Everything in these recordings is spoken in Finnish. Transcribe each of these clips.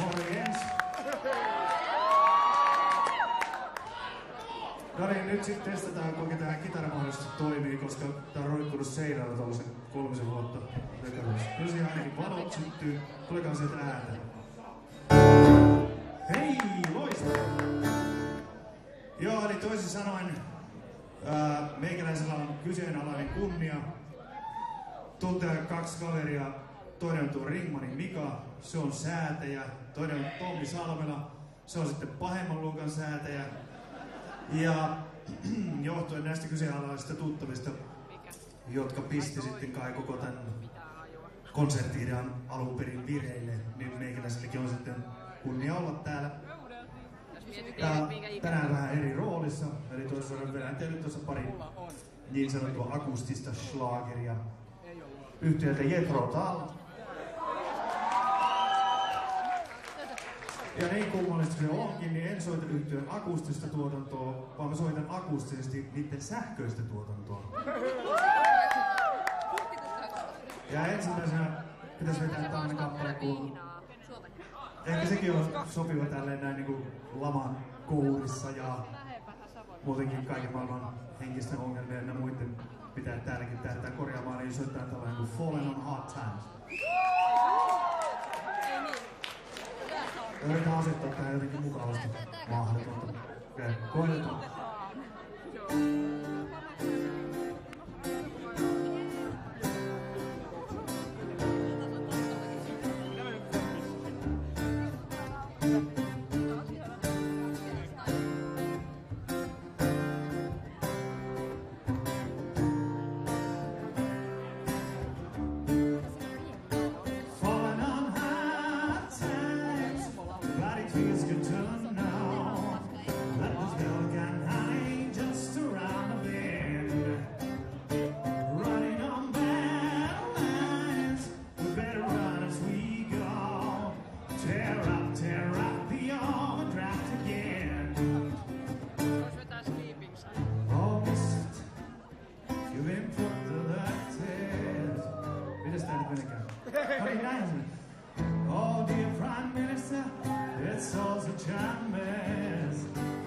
Morgens. No nyt sitten testataan, kuinka tämä kitaramahdollisuus toimii, koska tämä on roikkunut seinällä tuollaisen kolmisen vuotta. Kyllä se ainakin valot syttyy. Tulekaa sieltä ääntä. Hei, loistavaa! Joo, eli toisin sanoen, ää, meikäläisellä on kyseenalainen kunnia tuntea kaksi kaveria. Toinen on tuo Ringmanin Mika, se on säätäjä. Toinen on Tommi Salmela, se on sitten pahemman luokan säätäjä. Ja johtuen näistä kyseenalaisista tuttavista, jotka pisti sitten kai koko tämän konserttiidean alun perin vireille, niin meikäläisellekin on sitten kunnia olla täällä. Ja tänään vähän eri roolissa, eli toisaalta vedän teille tuossa pari niin sanottua akustista schlageria yhtiöltä Jethro Tull. Ja niin kummallista se onkin, niin en soita yhtiön akustista tuotantoa, vaan mä soitan akustisesti niiden sähköistä tuotantoa. Ja ensimmäisenä pitäisi vetää tämmönen kappale kuin... Ehkä sekin on sopiva tälleen näin niinku laman kourissa ja muutenkin kaiken maailman henkisten ongelmien ja muiden pitää täälläkin tähtää korjaamaan, niin soittaa tällainen kuin Fallen on Hard Times. Yritän asettaa tähän jotenkin mukavasti mahdotonta. Okei, koitetaan. Falling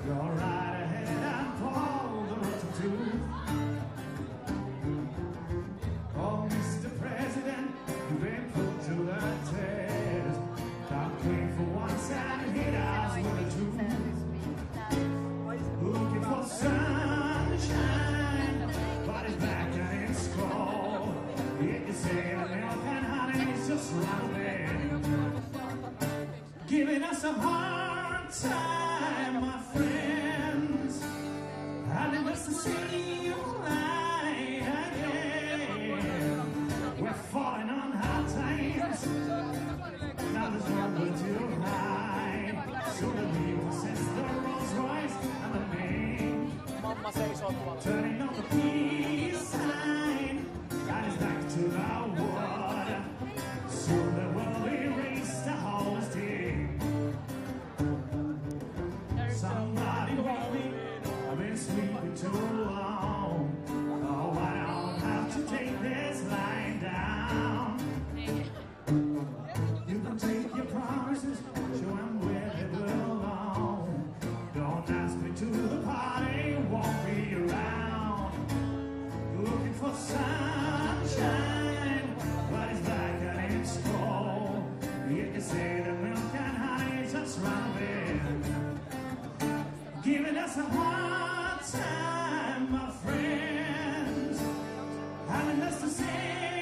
right ahead. Oh, Mr. President, you've been put to the test. Come clean for once and hit us with the truth. Looking for sunshine, but it's back and it's cold. Just running. Giving us a hard time, my friends. Light again. We're falling on hard times. Now there's to hide. Rolls Royce and tuolla. Turning on the peace Giving us a hard time, my friends. Having us to say